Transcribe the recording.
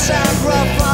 Sacrifice.